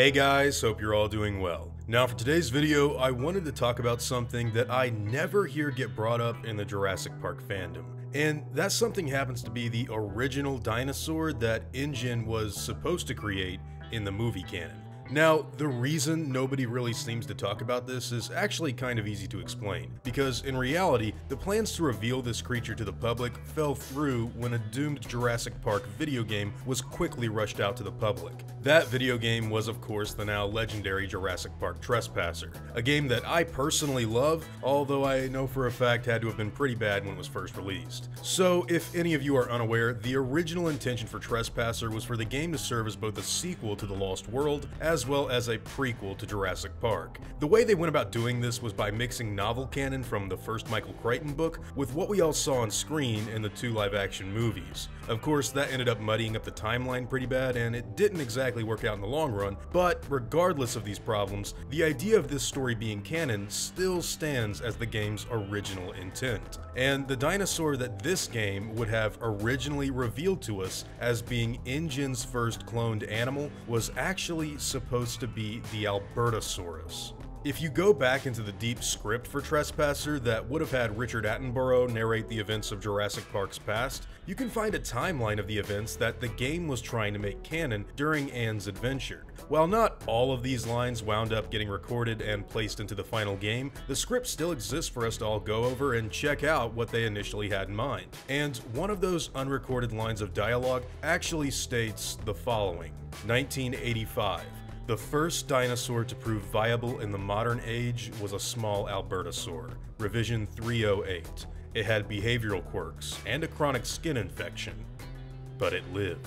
Hey guys, hope you're all doing well. Now for today's video, I wanted to talk about something that I never hear get brought up in the Jurassic Park fandom. And that something happens to be the original dinosaur that InGen was supposed to create in the movie canon. Now, the reason nobody really seems to talk about this is actually kind of easy to explain, because in reality, the plans to reveal this creature to the public fell through when a doomed Jurassic Park video game was quickly rushed out to the public. That video game was of course the now legendary Jurassic Park Trespasser, a game that I personally love, although I know for a fact had to have been pretty bad when it was first released. So if any of you are unaware, the original intention for Trespasser was for the game to serve as both a sequel to The Lost World, as well as a prequel to Jurassic Park. The way they went about doing this was by mixing novel canon from the first Michael Crichton book with what we all saw on screen in the two live action movies. Of course, that ended up muddying up the timeline pretty bad, and it didn't exactly work out in the long run, but regardless of these problems, the idea of this story being canon still stands as the game's original intent. And the dinosaur that this game would have originally revealed to us as being InGen's first cloned animal was actually supposed supposed to be the Albertosaurus. If you go back into the deep script for Trespasser that would have had Richard Attenborough narrate the events of Jurassic Park's past, you can find a timeline of the events that the game was trying to make canon during Anne's adventure. While not all of these lines wound up getting recorded and placed into the final game, the script still exists for us to all go over and check out what they initially had in mind. And one of those unrecorded lines of dialogue actually states the following 1985. The first dinosaur to prove viable in the modern age was a small Albertosaur, revision 308. It had behavioral quirks and a chronic skin infection, but it lived.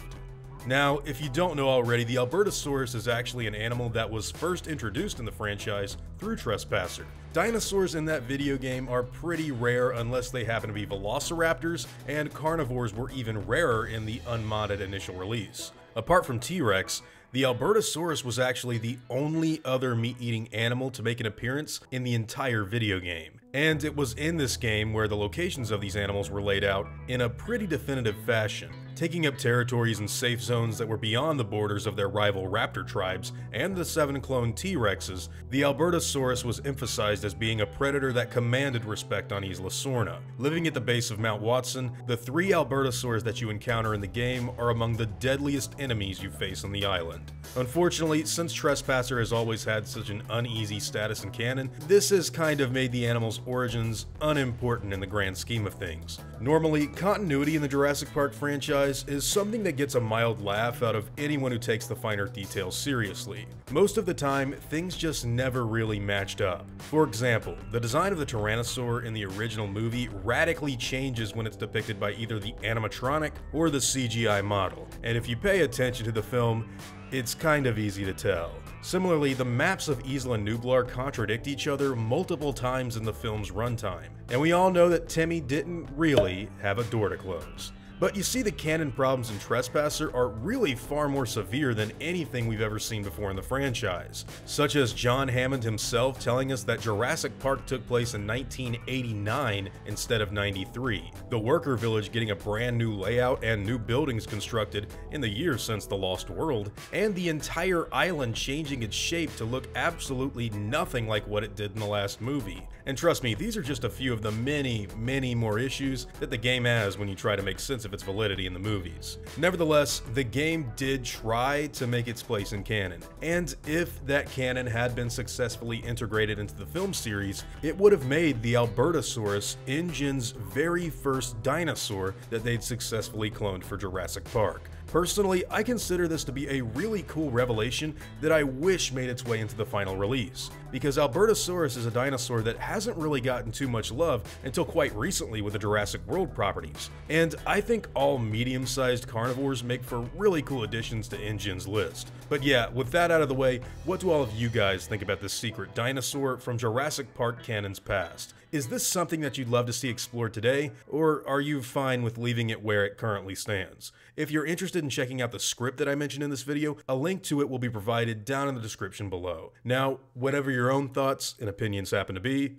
Now, if you don't know already, the Albertosaurus is actually an animal that was first introduced in the franchise through Trespasser. Dinosaurs in that video game are pretty rare unless they happen to be velociraptors, and carnivores were even rarer in the unmodded initial release. Apart from T-Rex, the Albertosaurus was actually the only other meat-eating animal to make an appearance in the entire video game. And it was in this game where the locations of these animals were laid out in a pretty definitive fashion taking up territories and safe zones that were beyond the borders of their rival raptor tribes and the seven clone T-Rexes, the Albertosaurus was emphasized as being a predator that commanded respect on Isla Sorna. Living at the base of Mount Watson, the three Albertosaurs that you encounter in the game are among the deadliest enemies you face on the island. Unfortunately, since Trespasser has always had such an uneasy status in canon, this has kind of made the animal's origins unimportant in the grand scheme of things. Normally, continuity in the Jurassic Park franchise franchise is something that gets a mild laugh out of anyone who takes the finer details seriously. Most of the time, things just never really matched up. For example, the design of the Tyrannosaur in the original movie radically changes when it's depicted by either the animatronic or the CGI model, and if you pay attention to the film, it's kind of easy to tell. Similarly, the maps of Isla Nublar contradict each other multiple times in the film's runtime, and we all know that Timmy didn't really have a door to close. But you see the canon problems in Trespasser are really far more severe than anything we've ever seen before in the franchise, such as John Hammond himself telling us that Jurassic Park took place in 1989 instead of 93, the worker village getting a brand new layout and new buildings constructed in the years since The Lost World, and the entire island changing its shape to look absolutely nothing like what it did in the last movie. And trust me, these are just a few of the many, many more issues that the game has when you try to make sense of its validity in the movies. Nevertheless, the game did try to make its place in canon, and if that canon had been successfully integrated into the film series, it would have made the Albertosaurus InGen's very first dinosaur that they'd successfully cloned for Jurassic Park. Personally, I consider this to be a really cool revelation that I wish made its way into the final release, because Albertosaurus is a dinosaur that hasn't really gotten too much love until quite recently with the Jurassic World properties, and I think all medium-sized carnivores make for really cool additions to InGen's list. But yeah, with that out of the way, what do all of you guys think about this secret dinosaur from Jurassic Park canon's past? Is this something that you'd love to see explored today, or are you fine with leaving it where it currently stands? If you're interested in checking out the script that I mentioned in this video, a link to it will be provided down in the description below. Now, whatever your own thoughts and opinions happen to be,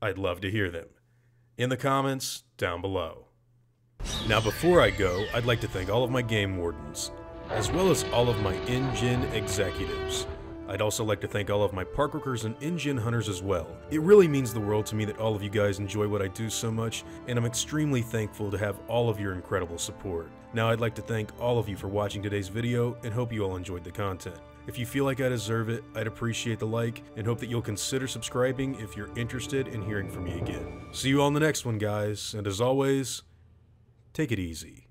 I'd love to hear them. In the comments down below. Now before I go, I'd like to thank all of my game wardens, as well as all of my InGen executives. I'd also like to thank all of my park workers and InGen hunters as well. It really means the world to me that all of you guys enjoy what I do so much, and I'm extremely thankful to have all of your incredible support. Now I'd like to thank all of you for watching today's video and hope you all enjoyed the content. If you feel like I deserve it, I'd appreciate the like and hope that you'll consider subscribing if you're interested in hearing from me again. See you all in the next one, guys, and as always, take it easy.